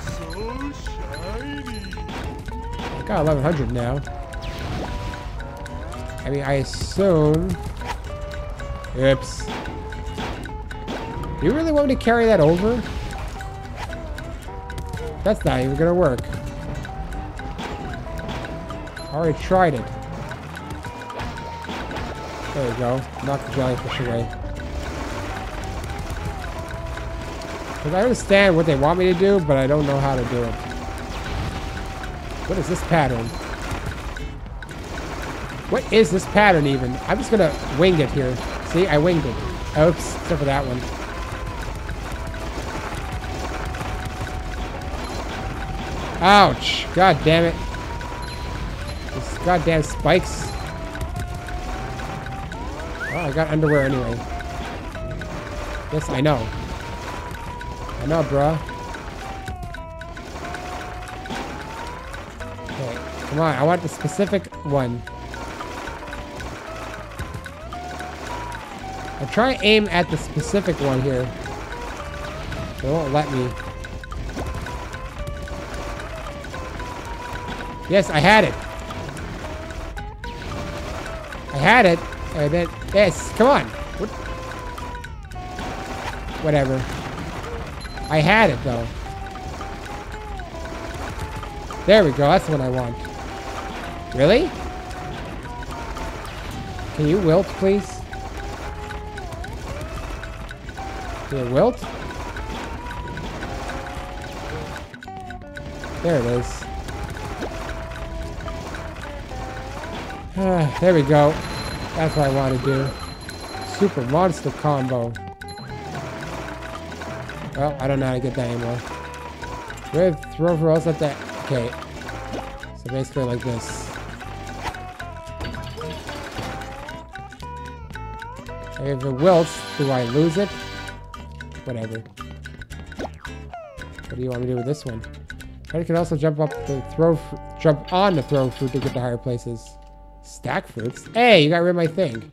So shiny. I got 1100 now. I mean, I assume... Oops. You really want me to carry that over? That's not even gonna work. Already tried it. There you go. Knock the jellyfish away. Because I understand what they want me to do, but I don't know how to do it. What is this pattern? What is this pattern even? I'm just gonna wing it here. See, I winged it. Oops, except for that one. Ouch! God damn it. These goddamn spikes. Oh, I got underwear anyway. Yes, I know. I know, bruh. Okay, come on, I want the specific one. Trying to aim at the specific one here. They won't let me. Yes, I had it. I had it. And then, yes, come on. What? Whatever. I had it, though. There we go. That's what I want. Really? Can you wilt, please? Can you wilt? There it is. [SIGHS] There we go. That's what I want to do. Super monster combo. Well, I don't know how to get that anymore. With throw for us at that. Okay. So basically like this. If it wilts, do I lose it? Whatever. What do you want me to do with this one? I can also jump up the throw, jump on the throw fruit to get to higher places. Stack fruits? Hey, you got rid of my thing.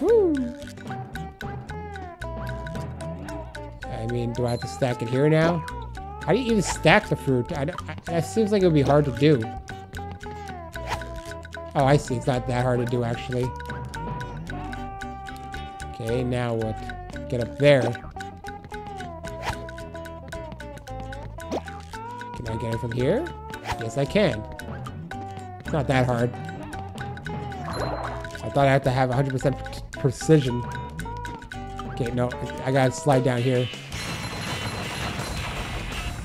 Woo. I mean, do I have to stack it here now? How do you even stack the fruit? I, I, that seems like it would be hard to do. Oh, I see. It's not that hard to do, actually. Okay, now what? Get up there. Can I get it from here? Yes, I can. It's not that hard. I thought I had to have 100% precision. Okay, no, I gotta slide down here.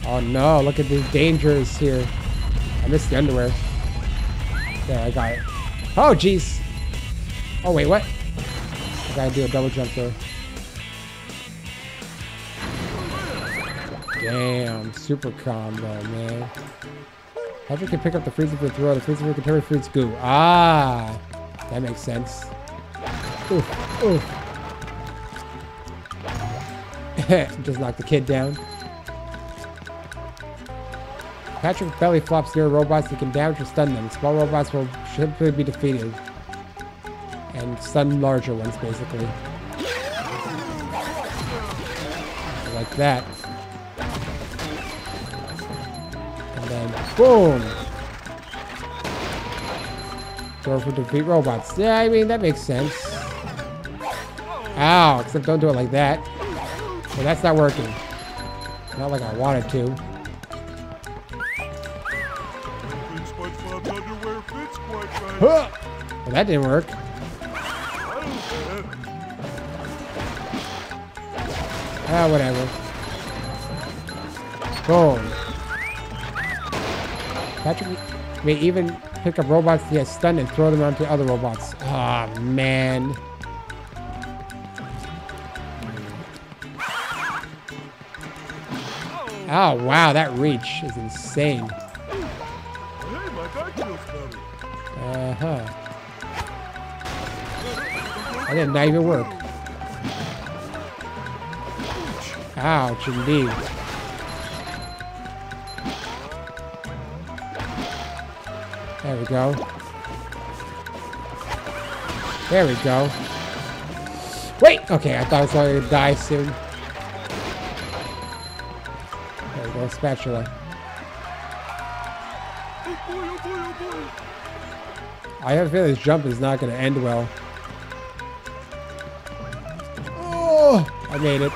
Oh no, look at these dangers here. I missed the underwear. There, I got it. Oh, jeez. Oh, wait, what? I gotta do a double jump there. Damn, super combo, man. Patrick can pick up the freezer fruit throw. The freezer fruit can turn fruit's goo. Ah, that makes sense. Oof, oof. [LAUGHS] Just knock the kid down. Patrick belly flops near robots that can damage or stun them. Small robots will simply be defeated. And stun larger ones, basically. Like that. Then, boom! Throw for defeat robots. Yeah, I mean, that makes sense. Ow, except don't do it like that. Well, that's not working. Not like I wanted to. Huh! Well, that didn't work. Ah, whatever. Boom. Patrick may even pick up robots he has stunned and throw them onto other robots. Ah, man. Oh, wow, that reach is insane. Uh-huh. That did not even work. Ouch, indeed. There we go. There we go. Wait! Okay, I thought I was going to die soon. There we go, spatula. Oh boy, oh boy, oh boy. I have a feeling this jump is not going to end well. Oh! I made it.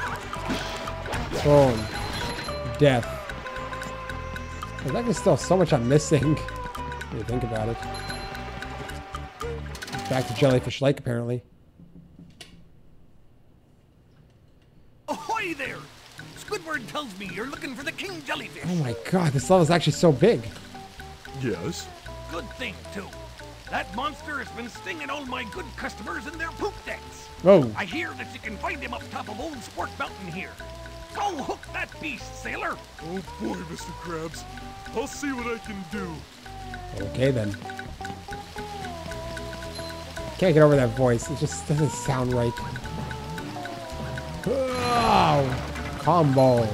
Boom. Death. There's still so much I'm missing. [LAUGHS] When you think about it. Back to Jellyfish Lake, apparently. Ahoy there! Squidward tells me you're looking for the king jellyfish. Oh my god, this level is actually so big. Yes? Good thing, too. That monster has been stinging all my good customers in their poop decks. Whoa. I hear that you can find him up top of Old Spork Mountain here. Go hook that beast, sailor! Oh boy, Mr. Krabs. I'll see what I can do. Okay then. Can't get over that voice. It just doesn't sound right. Oh, combo.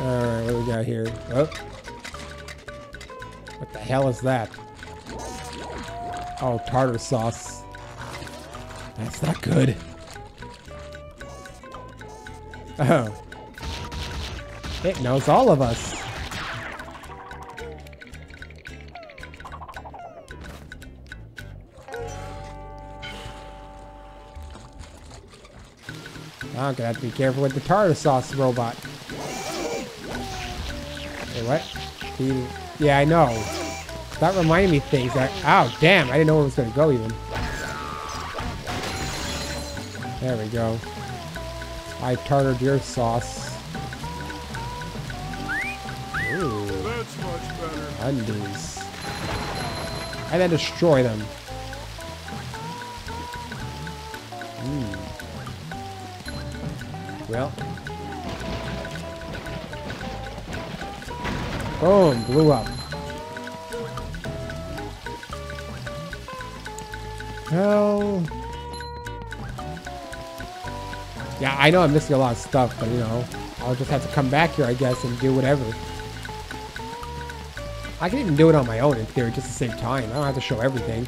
Alright, what do we got here? Oh. What the hell is that? Oh, tartar sauce. That's not good. Oh. It knows all of us. I'm gonna have to be careful with the tartar sauce robot. Wait, what? He- yeah, I know. That reminded me of things that. Oh, damn! I didn't know where it was gonna go even. There we go. I tartared your sauce. Ooh, That's much better. undies. And then destroy them. Oh, Boom, blew up. Well. Yeah, I know I'm missing a lot of stuff, but you know, I'll just have to come back here, I guess, and do whatever. I can even do it on my own in theory, just to save time. I don't have to show everything.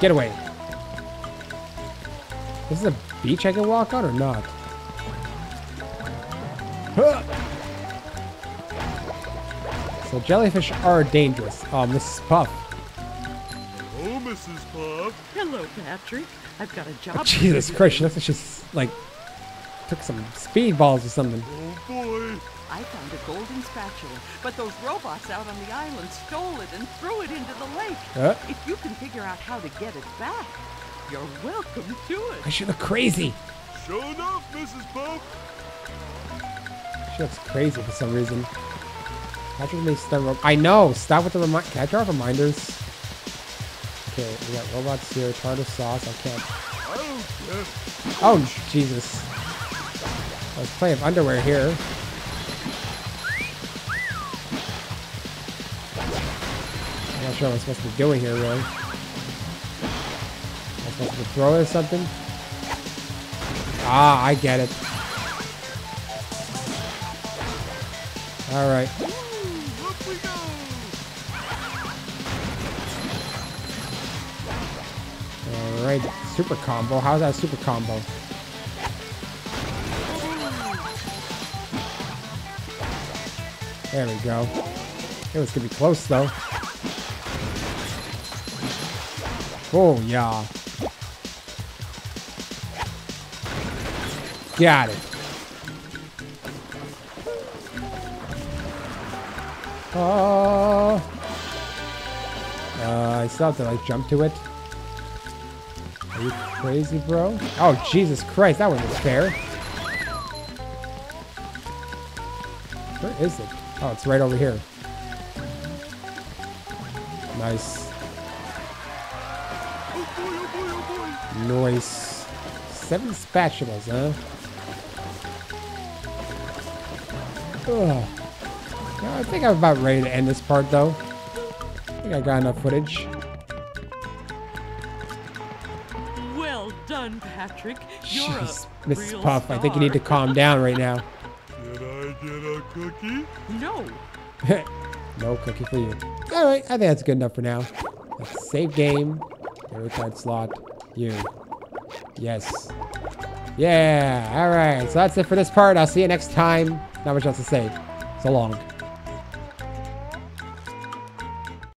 Get away. This is a beach I can walk on or not? Jellyfish are dangerous. Oh, Mrs. Puff. Oh, Mrs. Puff. Hello, Patrick. I've got a job. Oh, Jesus you. Christ, she looks like she's like took some speedballs or something. Oh boy. I found a golden spatula, but those robots out on the island stole it and threw it into the lake. Uh, If you can figure out how to get it back, you're welcome to it. I should look crazy. Show enough, Mrs. Puff. She looks crazy for some reason. May stun ro- I know. Stop with the remind. Can I draw reminders? Okay, we got robots here. Tartar sauce. I can't. Oh Jesus! There's plenty of underwear here. I'm not sure what I'm supposed to be doing here, really. Am I supposed to throw it or something? Ah, I get it. All Super combo. How's that super combo? There we go. It was gonna be close though. Oh yeah. Got it. Oh. Uh, I still have to like jump to it. Crazy, bro? Oh, Jesus Christ, that wasn't fair. Where is it? Oh, it's right over here. Nice. Nice. seven spatulas, huh? Ugh. I think I'm about ready to end this part, though. I think I got enough footage. Patrick. You're Jeez, a Mrs. real Puff, I think you need to calm down right now. [LAUGHS] Did I get a cookie? No. [LAUGHS] no cookie for you. All right, I think that's good enough for now. Let's save game. Memory card slot. You. Yes. Yeah. All right. So that's it for this part. I'll see you next time. Not much else to say. So long.